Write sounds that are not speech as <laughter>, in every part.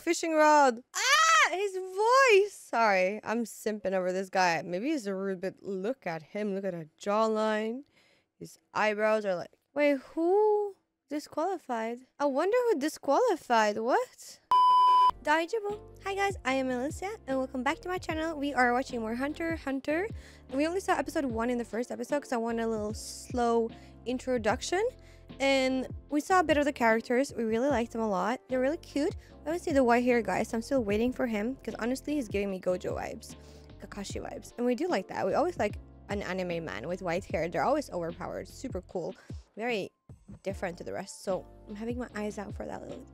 fishing rod. Ah, his voice. Sorry, I'm simping over this guy. Maybe he's a rude, but look at him. Look at that jawline. His eyebrows are like. Wait, who disqualified? I wonder who disqualified. What? Hi guys, I am Melissa and welcome back to my channel. We are watching more Hunter Hunter. We only saw episode 1 in the first episode because I wanted a little slow introduction. And we saw a bit of the characters. We really liked them a lot. They're really cute. I haven't seen the white hair guy, so I'm still waiting for him because honestly, he's giving me Gojo vibes, Kakashi vibes. And we do like that. We always like an anime man with white hair. They're always overpowered, super cool, very different to the rest. So I'm having my eyes out for that little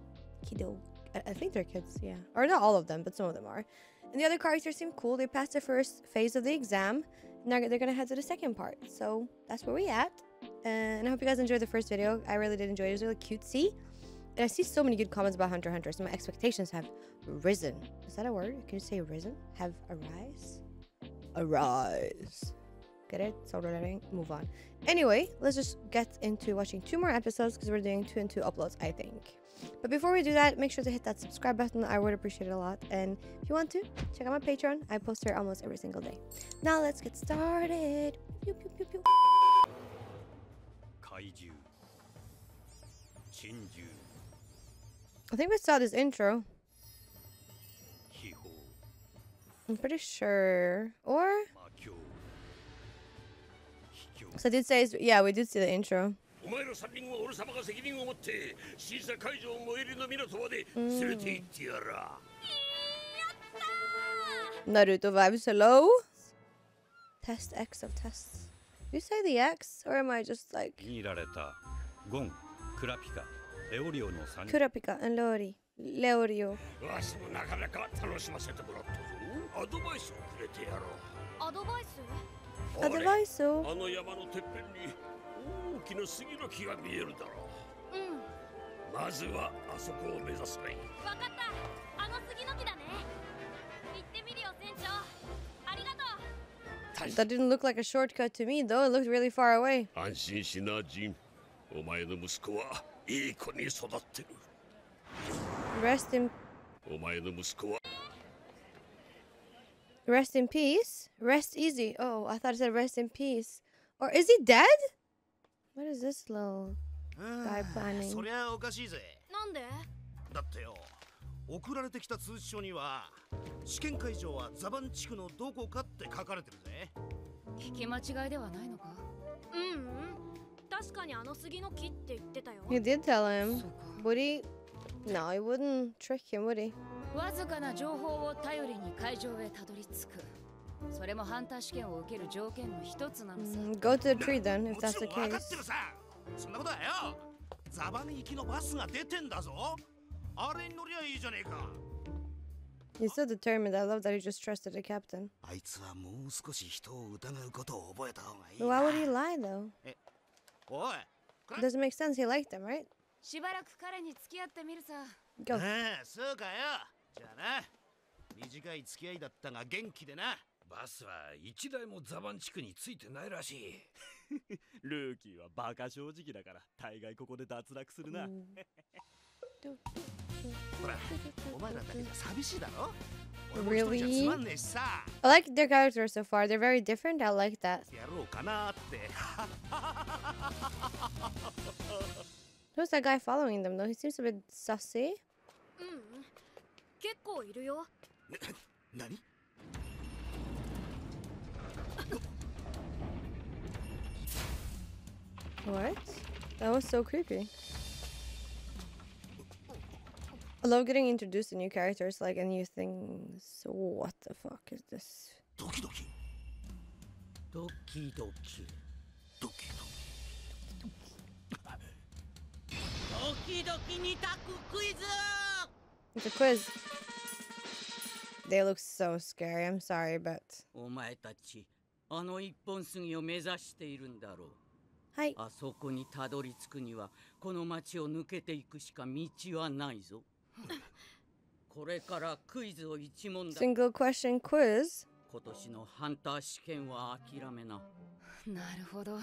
kiddo. I, I think they're kids, yeah. Or not all of them, but some of them are. And the other characters seem cool. They passed the first phase of the exam. Now they're gonna head to the second part. So that's where we at. And I hope you guys enjoyed the first video. I really did enjoy it. It was really cutesy. And I see so many good comments about Hunter Hunter, so my expectations have risen. Is that a word? Can you say risen? Have arise? Arise. Get it? So learning. Move on. Anyway, let's just get into watching two more episodes because we're doing two and two uploads, I think. But before we do that, make sure to hit that subscribe button. I would appreciate it a lot. And if you want to, check out my Patreon. I post there almost every single day. Now let's get started. Pew, pew, pew, pew. Kaiju. Shinju. I think we saw this intro. 秘宝 I'm pretty sure. Or, 魔境秘境 so I did say, it's- yeah, we did see the intro. お前ら三人は俺様が責任を持って審査会場最寄りの港まで連れて行ってやら Naruto vibes. Hello? Test X of tests. You say the X? Or am I just like 気に入られたゴンクラピカ クラピカ、ロリ、レオリオ。わしもなかなか楽しませてもらったぞ。アドバイスをくれてやろう。アドバイスアドバイスをあの山のてっぺんに大きな杉の木が見えるだろう。うん。まずはあそこを目指すべい。わかった。あの杉の木だね。行ってみるよ、船長。ありがとう。That didn't look like a shortcut to me, though. It looked really far away. 安心しな、ジン。お前の息子はいい子に育ってる Rest in お前の息子は rest in peace. Rest easy. Oh, I thought it said rest in peace. Or is he dead? What is this little guy そ planning? りゃおかしいぜなんでだってよ送られてきた通知書には試験会場はザバン地区のどこかって書かれてるぜ聞き間違いではないのかうんうん 確かにあの杉の木って言ってたよ He did tell そ him. うか Would he? No, he wouldn't trick him, would he? わずかな情報を頼りに会場へたどり着くそれもハンター試験を受ける条件の一つなのさ、 Mm, Go to the tree then, if も that's ち the ろん分かっ case. てるさそんなことはよザバン行きのバスが出てんだぞあれに乗りゃいいじゃねえか He's so determined. I love that he just trusted the captain. あいつはもう少し人を疑うことを覚えた方がいい But な why would he lie though? おい It Doesn't make sense. He liked them, right? しばらく彼に付き合ってみるさ。Go. ああそうかよ。じゃあな。短い付き合いだったが元気でな。バスは一台もザバン地区についてないらしい。<laughs> ルーキーはバカ正直だから大概ここで脱落するな、Mm. ほらお前らだけじゃ寂しいだろ？really? I like their characters so far. They're very different. I like that. <laughs> <laughs> Who's that guy following them though? He seems a bit sussy. <coughs> What? That was so creepy. I love getting introduced to new characters, like and new things. What the fuck is this? ドキドキ。ドキドキドキドキ。ドキドキ二択クイズ It's a quiz. They look so scary. I'm sorry, but お前たちあの一本杉を目指しているんだろう hi. あそこにたどり着くにはこの町を抜けていくしか道はないぞ <laughs> これからクイズを一問だ。Single question quiz. 今年のハンター試験は諦めな。<laughs> なるほど。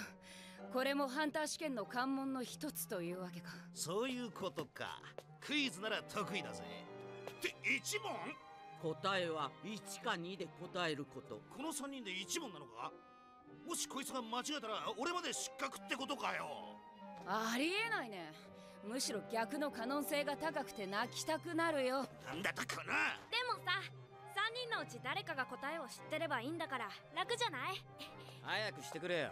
これもハンター試験の関門の一つというわけか。そういうことか。クイズなら得意だぜ。って一問？答えは1か2で答えること。この3人で一問なのか？もしこいつが間違えたら俺まで失格ってことかよ。ありえないねむしろ逆の可能性が高くて泣きたくなるよ。なんだとかなでもさ3人のうち誰かが答えを知ってればいいんだから楽じゃない？早くしてくれよ。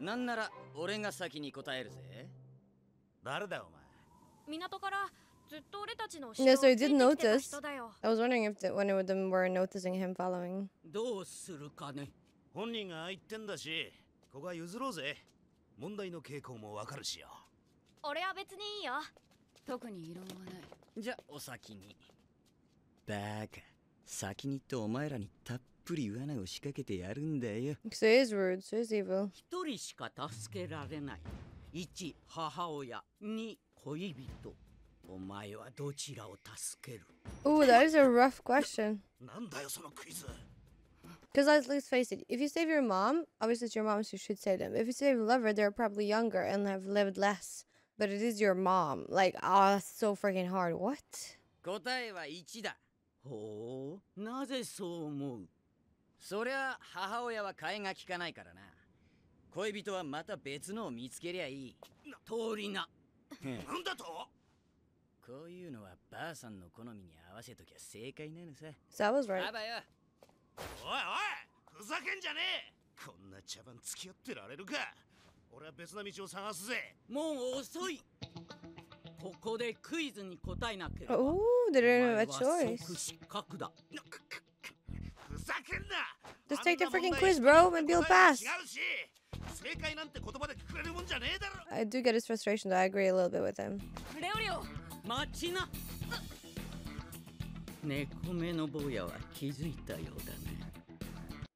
なんなら俺が先に答えるぜ。誰だお前。港からずっと俺たちの Yeah, so he 後ろをついて did きてた notice. 人だよ。I was wondering if the, one of them were noticing him following. どうするかね。本人が言ってんだしここは譲ろうぜ。問題の傾向もわかるしよ俺は別にいいよ特に異論はないじゃお先にバカ先にとお前らにたっぷり罠を仕掛けてやるんだよ So he is rude, so he's evil. 1人しか助けられない1母親2恋人お前はどちらを助ける Ooh, that is a rough question. なんだよそのクイズ Because let's, let's face it, if you save your mom, obviously it's your mom, so you should save them. If you save a lover, they're probably younger and have lived less. But it is your mom. Like, oh, that's so freaking hard. What? 答えは1だほうなぜそう思うそりゃ母親は替えが利かないからな恋人はまた別のを見つけりゃいい通りななんだとこういうのはばあさんの好みに合わせときゃ正解なのさ So I was right. あばよおいおいふざけんじゃねえこんな茶番付き合ってられるか 俺は別な道を探すぜもう遅いここでクイズに答えなければ Oh, they didn't have a choice. 即失格だふざけんな Just take the freaking quiz, bro. Maybe you'll pass. 違うし正解なんて言葉でくくれるもんじゃねえだろ I do get his frustration, though. I agree a little bit with him. 猫目の坊やは気づいたようだね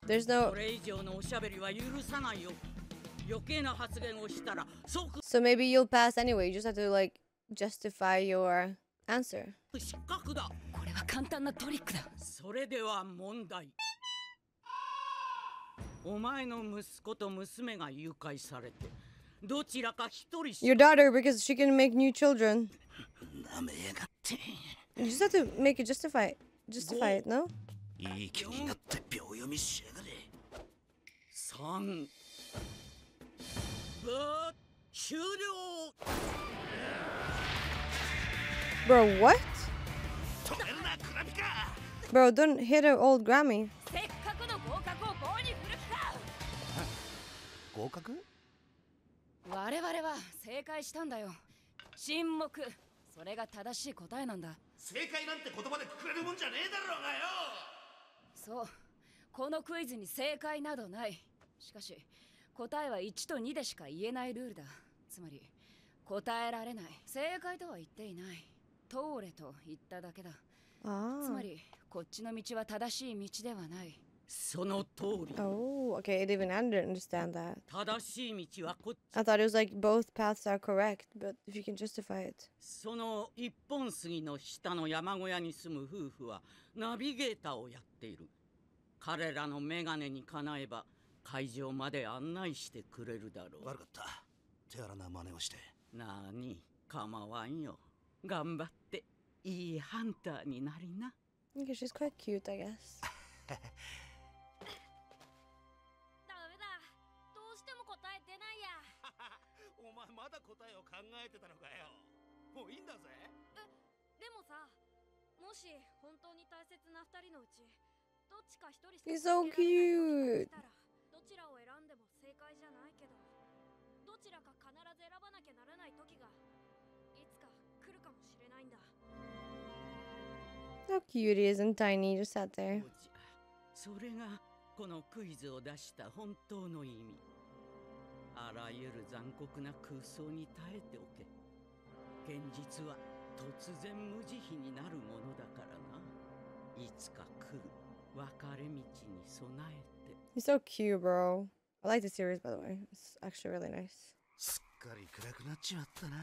There's こ no. れ以上のおしゃべりは許さないよ So maybe you'll pass anyway. You just have to like justify your answer. Your daughter, because she can make new children. <laughs> You just have to make it justify it. Justify it, no? Bro, what? Bro, don't hit an old Grammy. それが正しい答えなんだ正解なんて言葉でくれるもんじゃねえだろうがよそうこのクイズに正解などないしかし答えは1と2でしか言えないルールだつまり答えられない正解とは言っていない通れと言っただけだつ Ah. まりこっちの道は正しい道ではないその通り Oh, okay. Even I didn't understand that. 正しい道はこっち I thought it was like both paths are correct, but if you can justify it. その一本杉の下の山小屋に住む夫婦はナビゲーターをやっている彼らのメガネにかなえば会場まで案内してくれるだろ悪かった。手荒な真似をして。うなあに？構わんよ。頑張って。いいハンターになりな。Okay, she's quite cute, I guess. <laughs> ダメだ。どうしても答え出ないや。<laughs> お前まだ答えを考えてたのかよ。もういいんだぜ。でもさもし本当に大切な2人のうちどっちか1人しか He's so cute. ちらか必ず選ばなきゃならない時がいつか来るかもしれないんだ How cute he is and tiny, just sat there. おじそれがこのクイズを出した本当の意味あらゆる残酷な空想に耐えておけ現実は突然無慈悲になるものだからないつか来る分かれ道に備えて He's so cute, bro. I like the series, by the way. It's actually really nice. すっかり暗くなっちまったな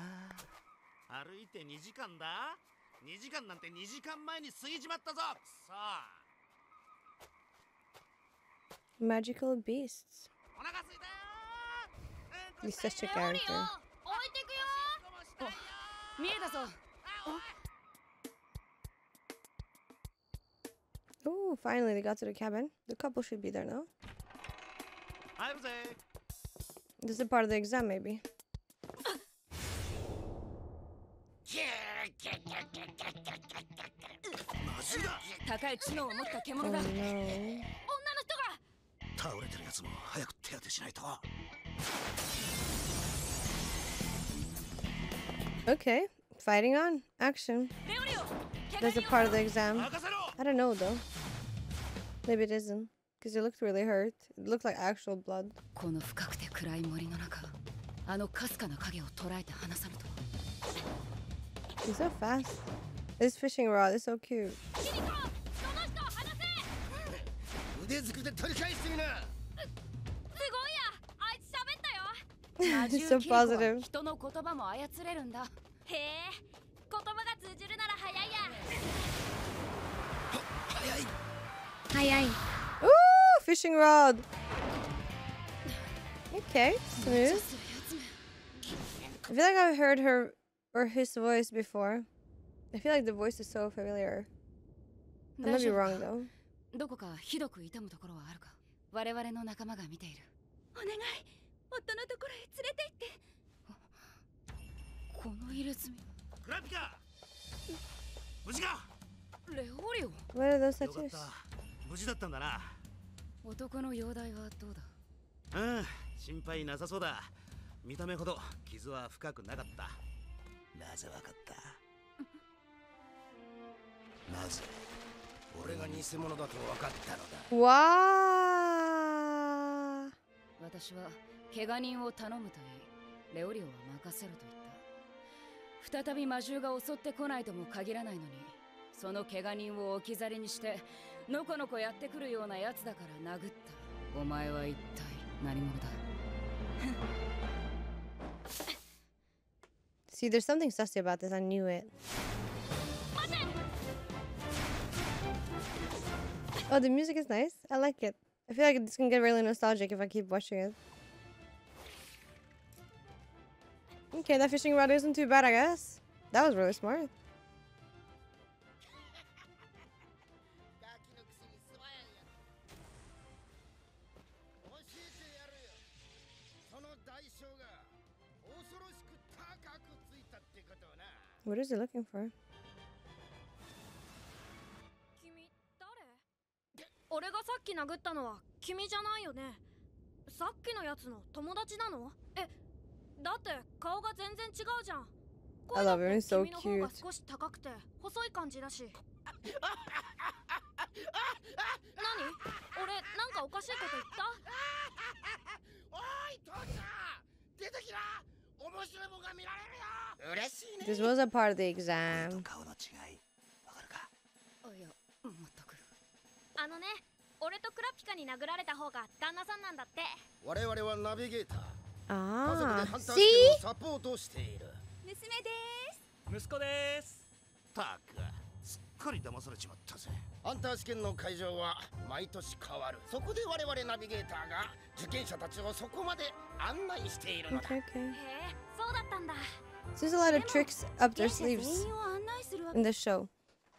歩いて2時間だ2時間なんて2時間前に過ぎちまったぞくそ Magical beasts. お腹すいたよ He's such a レオリ character. オ置いてくよ見えたぞ Oh, finally they got to the cabin. The couple should be there now. 入るぜ This is a part of the exam, maybe. マジだ高い知能を持った Oh 獣だ no. 女の人が倒れてるやつも早く手当てしないと Okay, fighting on. Action. レオリオ怪 That's 我 a 人 part of the exam. 任せろ I don't know though. Maybe it isn't. Because it looked really hurt. It looked like actual blood. この深くて暗い森の中あのかすかな影を捉えて離さぬとは He's so fast. This fishing rod is so cute. キ<laughs> リコその人を離せ腕ずくで取り返してみなすごいやあいつ喋ったよ魔 He's 獣 so キリコは positive. 人の言葉も操れるんだへえ言葉が通じるなら早いや早い早い Ooh, fishing rod. Okay, 無 smooth. 茶するやつめ I feel like I've heard her or his voice before. I feel like the voice is so familiar. I 大 might be 丈夫 wrong か though. どこかひどく痛むところはあるか我々の仲間が見ているお願い夫のところへ連れて行ってこの入れ墨クラピカ無事かレオリオ What are those よかっ tattoos? た無事だったんだな 男の容体はどうだ？うん心配なさそうだ。見た目ほど傷は深くなかった。なぜわかった？なぜ俺が偽物だと分かったのだ？Wow. 私は怪我人を頼むといいレオリオは任せろと言った。再び魔獣が襲ってこないとも限らないのにその怪我人を置き去りにしてのこのこやってくるようなやつだから殴ったお前は一体何者だ <laughs> See, there's something sussy about this. I knew it. Oh, the music is nice. I like it. I feel like it's gonna get really nostalgic if I keep watching it. Okay, that fishing rod isn't too bad, I guess. That was really smart. What is he looking for? 君誰?俺がさっき殴ったのは君じゃないよね?さっきのやつの友達なの?えだって顔が全然違うじゃん. I love him. so 君の方が cute. 少し高くて細い感じだし。何?俺なんかおかしいこと言った? <laughs> おい父ちゃん!出てきな面白いもんが見られるよ。嬉しいね。This was a part of the exam. 顔の違いわかるか？あのね俺とクラピカに殴られた方が旦那さんなんだって。我々はナビゲーター。家 Ah, 族でハンター see? サポートしている。娘です。息子です。たくすっかり騙されちまったぜハンター試験の会場は毎年変わる。そこで我々ナビゲーターが受験者たちをそこまで案内しているのだ。Okay, okay. へえそうだったんだ。So there's a lot of tricks up their sleeves in this show.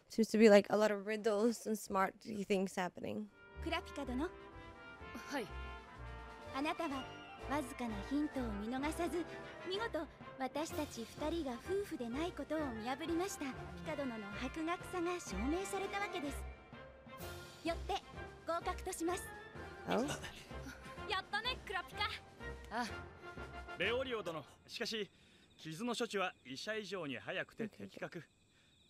Seems to be like a lot of riddles and smart things happening. クラピカ殿はい。あなたはわずかなヒントを見逃さず見事私たち二人が夫婦でないことを見破りました。ピカ殿の博学さが証明されたわけですよって合格とします。Oh, <laughs> やったねクラピカ。あ。レオリオ殿。しかし傷の処置は医者以上に早くて的確。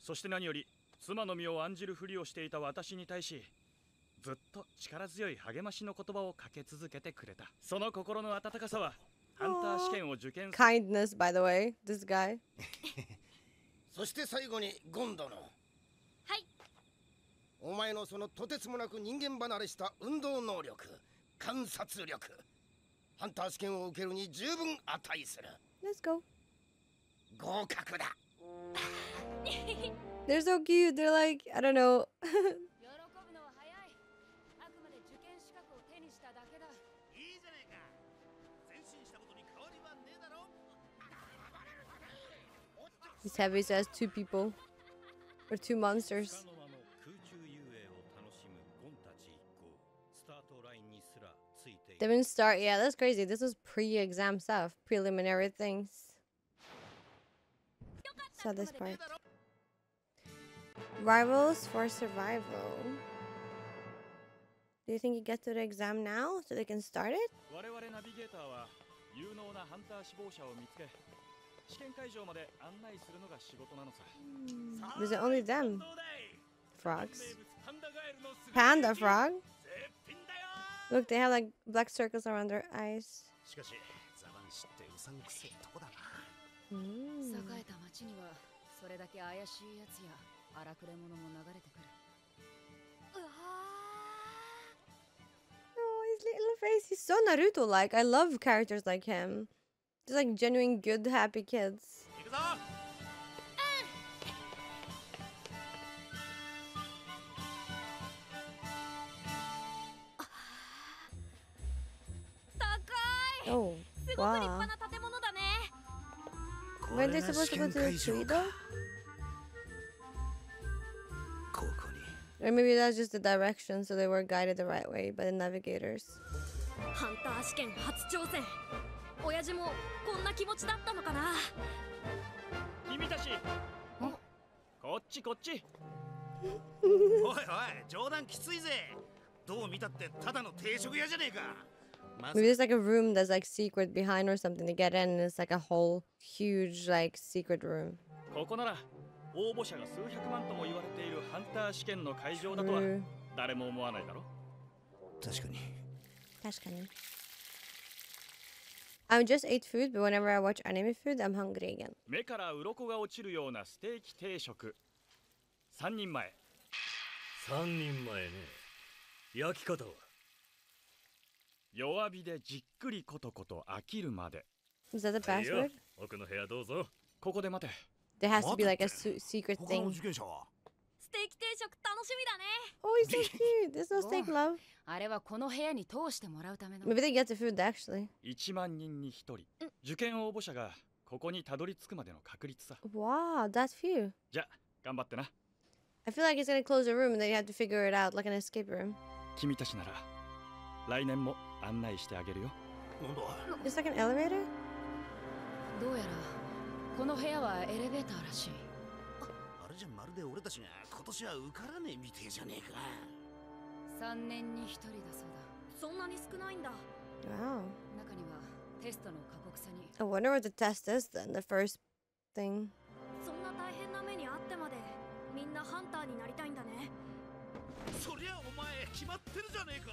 そして何より妻の身を案じるふりをしていた私に対しずっと力強い励ましの言葉をかけ続けてくれた。その心の温かさはハンター試験を受験す kindness, by the way. This guy. <laughs> そして最後にゴン殿。はいお前のそのとてつもなく人間離れした運動能力観察力ハンター試験を受けるに十分値する。Let's go. 合格だ。<laughs> They're so cute. They're like, I don't know. <laughs> 喜ぶのは早い。あくまで didn't start. Yeah, that's crazy. This was pre-exam stuff, preliminary things. Saw this part. Rivals for survival. Do you think you get to the exam now so they can start it? Was hmm. it only them? Frogs? Panda frog? 絶品だよ Look, they have like black circles around their eyes. しかしザバンシってうさんくせえとこだな Mm. 栄えた町にはそれだけ怪しいやつや荒くれ者も流れてくるうわ Oh, his little face. He's so Naruto like. I love characters like him. Just like genuine, good, happy kids. すごく立派.な建物だね Weren't they supposed to go to the tree though? Or maybe that's just the direction, so they were guided the right way by the navigators. ハンター試験初挑戦親父もこんな気持ちだったのかな君たちこっちこっちおいおい冗談きついぜどう見たってただの定食屋じゃねえかま Maybe there's like a room that's like secret behind or something to get in, and it's like a whole huge like secret room. ここなら応募者が数百万とも言われているハンター試験の会場だとは True. 誰も思わないだろ確かに Tashkani. I just ate food, but whenever I watch anime food, I'm hungry again. 目から鱗が落ちるようなステーキ定食3人前3人前ね焼き方は 弱火でじっくりコトコト飽きるまで Is that the はいよ password? 奥の部屋どうぞここで待て There has to be like a su- secret 他の thing. 受験者はステーキ定食楽しみだね Oh, he's so cute. There's no steak love. あれはこの部屋に通してもらうための Maybe they get the food actually. 1万人に1人受験応募者がここにたどり着くまでの確率さ Wow, that's few. じゃ頑張ってな I feel like he's gonna close a room and then you have to figure it out, like an escape room. 君たちなら 来年も案内してあげるよなんだ It's like an elevator? どうやらこの部屋はエレベーターらしいあれじゃまるで俺たちが今年は受からねえみてえじゃねえか3年に1人だそうだそんなに少ないんだ Wow. 中にはテストの過酷さに I wonder what the test is then, the first thing. そんな大変な目にあってまでみんなハンターになりたいんだねそりゃお前決まってるじゃねえか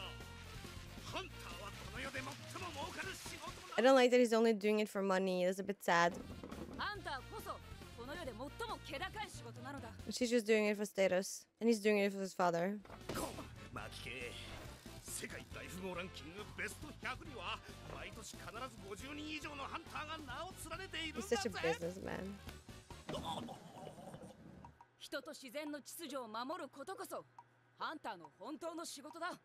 I don't like that he's only doing it for money. It's a bit sad. She's just doing it for status. And he's doing it for his father. 世界大富豪ランキングベスト100には毎年必ず50人以上のハンターが名を連ねているんだぜ人と自然の秩序を守ることこそハンターの本当の仕事だ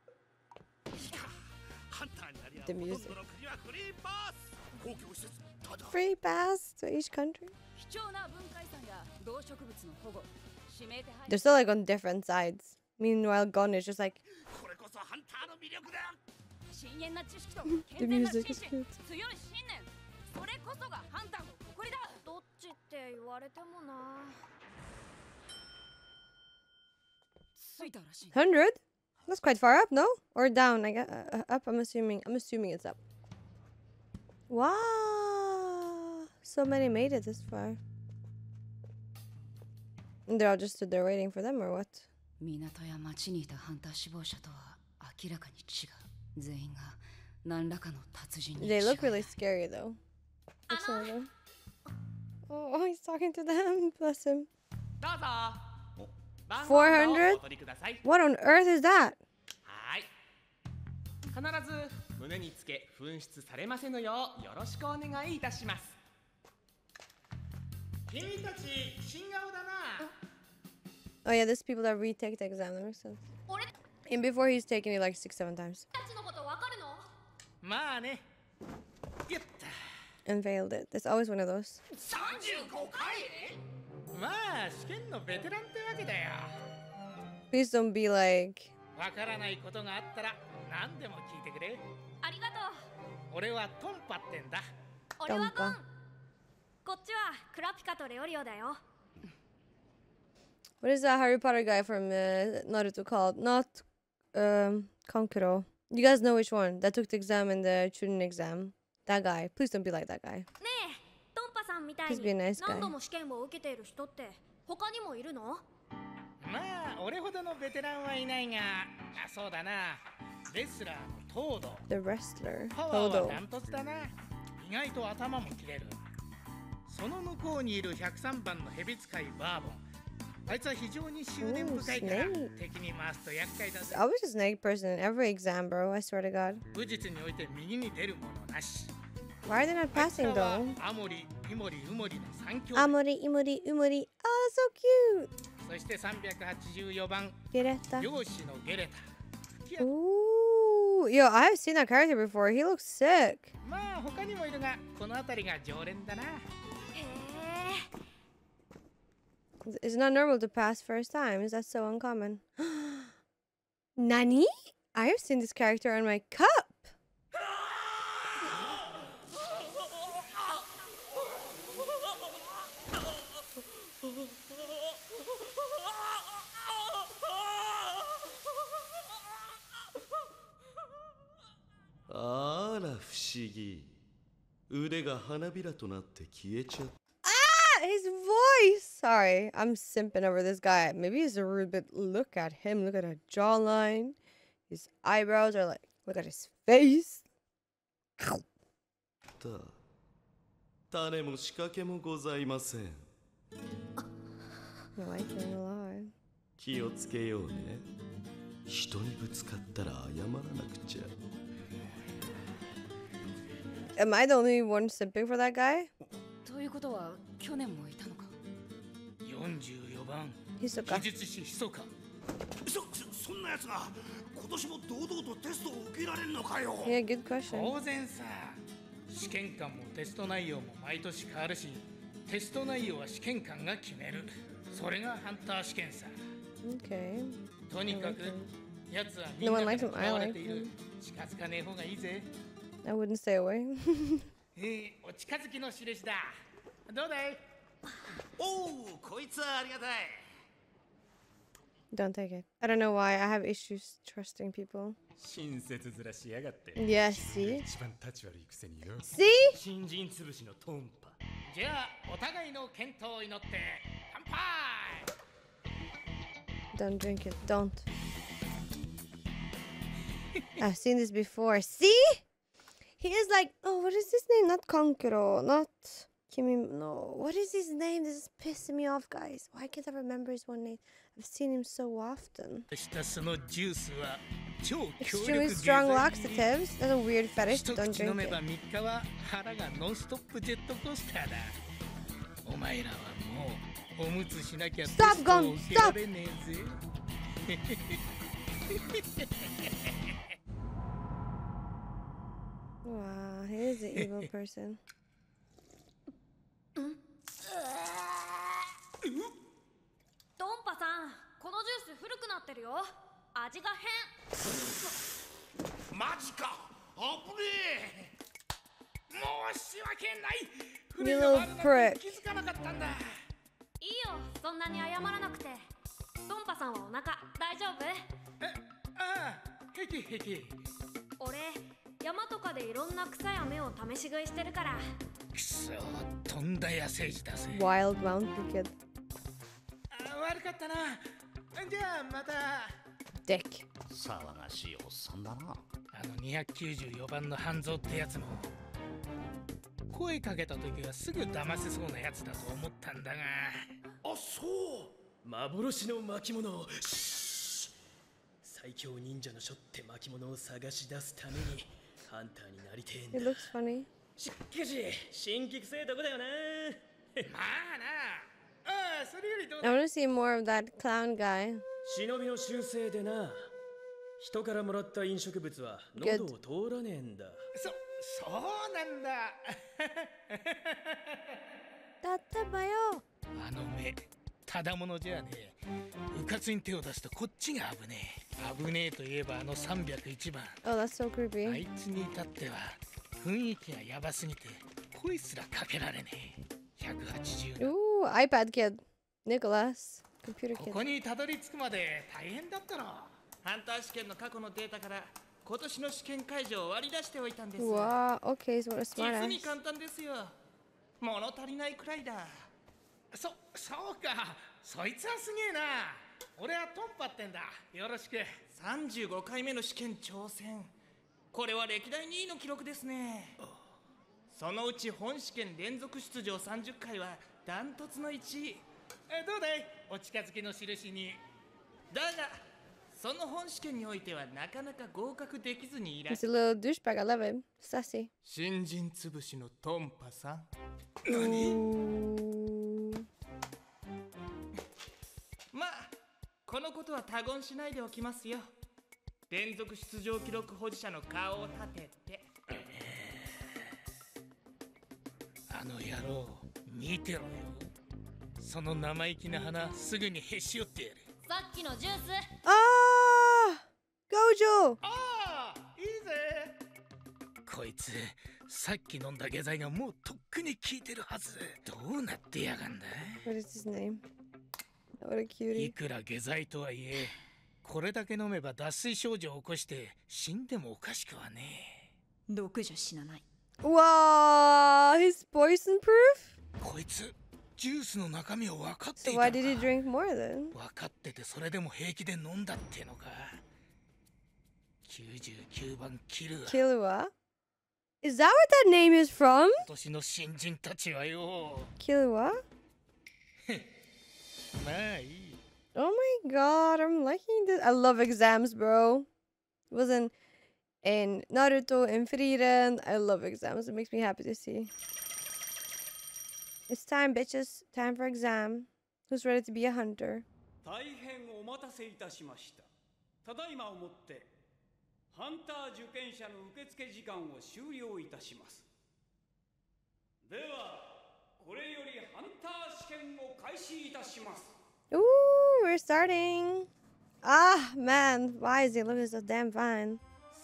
the music. Free pass to each country. They're still like on different sides. Meanwhile, Gon is just like. <laughs> the music is good. それこそがハンターの誇りだどっちって言われてもな。100? That's quite far up, no? Or down? I got uh, uh, up. I'm assuming. I'm assuming it's up. Wow. So many made it this far. And They're all just stood there waiting for them, or what? 港や町にいたハンター志望者とは明らかに違う全員が何らかの達人に They 違い look ない really scary, though. Like some of them. Oh, he's talking to them. <laughs> Bless him. どうぞ番号 400をお取りください What on earth is that? はい必ず胸につけ紛失されませぬようよろしくお願いいたします君たち新顔だな Oh yeah, there's people that retake the exam. That makes sense. 俺 And before he's taken it like six, seven times たちのことわかるのまあねやった and failed it. There's always one of those. 35回 まあ試験のベテランってわけだよ Please don't be like わからないことがあったら何でも聞いてくれあ ありがとう俺はトンパってんだ俺はゴン Tompa. こっちはクラピカとレオリオだよ What is that Harry Potter guy from uh, Naruto called? Not um, Kankuro. You guys know which one that took the exam in the Chunin exam. That guy. Please don't be like that guy. ねえトンパさ んみたいに.何度も試験を受けている人って他にもいるの？まあ俺ほどのベテランはいないがあそうだなレスラーのトード The wrestler. パワーは.ダントツだな意外と頭も切れるその向こうにいる103番の蛇使いバーボンあいつは非常に執念深いから Oh. 敵に回すと厄介だぜ I was a snake person in every exam, bro. I swear to God. 武術において右に出るものなし Why are they not あいつ passing らは though? アモリ、イモリ、ウモリの三兄弟 Amori, Imori, Umori. Oh, so cute. そして384番 Geretta. 漁師のゲレタ Ooh. Yo, I have seen that character before. He looks sick. まあ他にもいるがこの辺りが常連だな It's not normal to pass first times. That's so uncommon. <gasps> Nani? I have seen this character on my cup.「 あら不思議腕が花びらとなって消えちゃった Ah, his voice. Sorry, I'm simping over this guy. Maybe he's a rude, but look at him. Look at her jawline. His eyebrows are like, look at his face. 種も仕掛けもございません No, I can't lie. 気をつけようね人にぶつかったら謝らなくちゃ Am I the only one simping for that guy? ということは去年もいたのか44番ひそか技術師ひそかそそそんなやつが今年も堂々とテストを受けられんのかよ Yeah, good question. 当然さ試験官もテスト内容も毎年変わるしテスト内容は試験官が決めるそれがハンター試験さ Okay. とにかく I like やつはみん No な one か likes ら him. I 嫌われ like ている him. 近づかねえ方がいいぜ I wouldn't stay away. <laughs> Don't take it. I don't know why. I have issues trusting people. Yeah, see? See? Don't drink it. Don't. I've seen this before. See? He is like, oh, what is his name? Not Konkuro, not Kimi. No, what is his name? This is pissing me off, guys. Why can't I remember his one name? I've seen him so often. Extremely strong laxatives. That's a weird fetish. Don't drink it. Stop, Gon! Stop! <laughs> Wow, he is an evil <laughs> person. トンパさんこのジュース古くなってるよ。味が変。マジか。あぶね申し訳ない。You little prick. 気づかなかったんだ。いいよそんなに謝らなくて。トンパさんはお腹大丈夫？ああへきへき俺山とかでいろんな草や芽を試し食いしてるから。くそとんだ野生児だぜ。Wild mountain kid. あ悪かったな。じゃあまた。Dick. 騒がしいおっさんだな。あの294番の半蔵ってやつも。声かけた時はすぐ騙せそうなやつだと思ったんだが。あ、そう。幻の巻物。シー最強忍者のしょって巻物を探し出すためにハンターになりてえんだ looks funny. しかし新規くせえとこだよな <laughs> まあなああそれよりどう I want to see more of that clown guy. 忍びの習性でな人からもらった飲食物は.喉を通らねえんだそそうなんだだったばよ。あの目ただものじゃねえうかつに手を出すとこっちが危ねえ危ねえといえばあの301番 Oh, that's so あ creepy. いつに至っては雰囲気がヤバすぎて声すらかけられねえ180 Ooh, iPad kid. Nicholas. Computer こ kid. こにたどり着くまで大変だったろハンター試験の過去のデータから今年の試験会場を割り出しておいたんです Wow. Okay, so what a 実 smart に ass. 簡単ですよ物足りないくらいだそそうかそいつはすげえな。俺はトンパってんだ。よろしく。35回目の試験挑戦。これは歴代2位の記録ですね。そのうち本試験連続出場30回はダントツの1位。えどうだい？お近づきの印に。だがその本試験においてはなかなか合格できずにいらっ He's a little douchebag. I love him. Sassy. 新人潰しのトンパさん。Ooh. このことは他言しないでおきますよ。連続出場記録保持者の顔を立てて。あの野郎見てろよ。その生意気な鼻すぐにへし折ってやる。さっきのジュース。Ah! Gojo! ああいいぜ。こいつさっき飲んだ下剤がもうとっくに効いてるはず。どうなってやがんだ What is his name? い.くら下剤とはいえこれだけ飲めば脱水症状を起こして死んでもおかしくはね毒じゃ死なない Wow! He's poison proof? こいつジュースの中身を分かってい So た why のか did he drink more then? 分かっててそれでも平気で飲んだってのか99番キルア Killua? Is that what that name is from? 今年の新人たちはよあいい Oh my god, I'm liking this. I love exams, bro. Wasn't in Naruto and Frieren. I love exams. It makes me happy to see. It's time, bitches. Time for exam. Who's ready to be a hunter? 大変お待たせいたしましたただいまをもってハンター受験者の受付時間を終了いたしますではこれよりハンター ー Ooh, we're starting. Ah, man. Why is he looking so damn fine?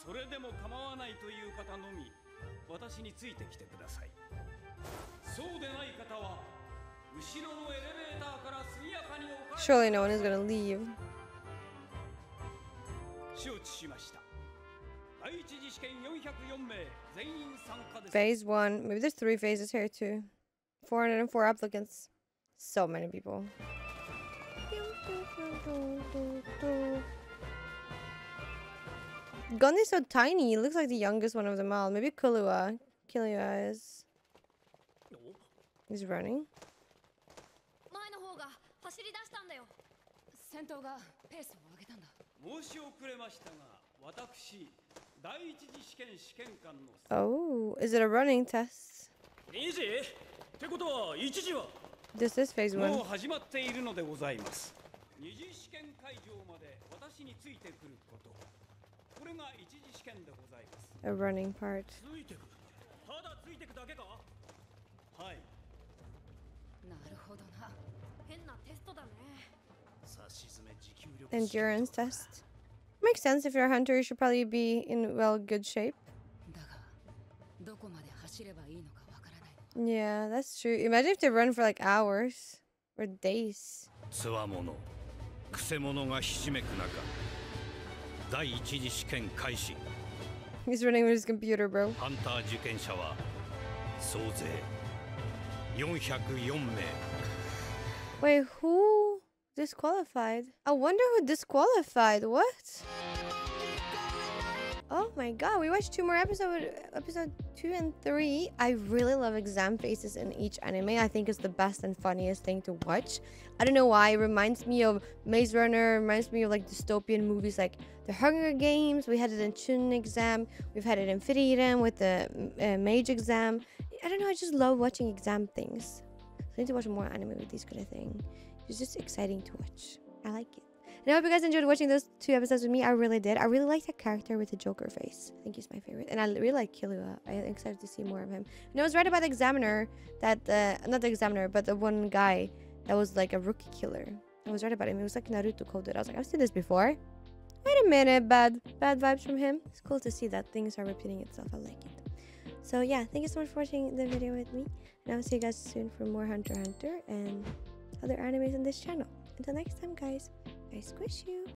それでも構わないという方のみ私についてきてくださいそうでない方は後ろのエレベーターから速やかにお帰 Surely no one is gonna leave. 承知しました第一次試験404名全員参加です Phase one. Maybe there's three phases here too. 404 applicants. So many people. Gon is so tiny. It looks like the youngest one of them all. Maybe Killua. Killua is... He's running. Oh, is it a running test? 2時ってことは1時は This is phase もう one. 始まっているのでございます二次試験会場まで私についてくることこれが一次試験でございます A running part. ついてくるただついてくだけかはいなるほどな変なテストだねさしずめ持久力 Endurance test. Makes sense. If you're a hunter, you should probably be in well good shape. だがどこまで Yeah, that's true. Imagine if they run for like hours or days. つわものくせ者がひしめく中第一次試験開始 He's running with his computer, bro. ハンター受験者は総勢404名 Wait, who disqualified? I wonder who disqualified. What? Oh my god, we watched two more episodes, episode two and three. I really love exam faces in each anime. I think it's the best and funniest thing to watch. I don't know why. It reminds me of Maze Runner, reminds me of like dystopian movies like The Hunger Games. We had it in Chun exam. We've had it in Frieren with the uh, Mage exam. I don't know. I just love watching exam things. I need to watch more anime with these kind of thing. It's just exciting to watch. I like it. And I hope you guys enjoyed watching those two episodes with me. I really did. I really like that character with the Joker face. I think he's my favorite. And I really like Killua. I'm excited to see more of him. And I was right about the Examiner that, uh, not the Examiner, but the one guy that was like a rookie killer. I was right about him. It was like Naruto coded. I was like, I've seen this before. Wait a minute, bad bad vibes from him. It's cool to see that things are repeating itself. I like it. So yeah, thank you so much for watching the video with me. And I'll see you guys soon for more Hunter Hunter and other animes on this channel. Until next time, guys. I squish you.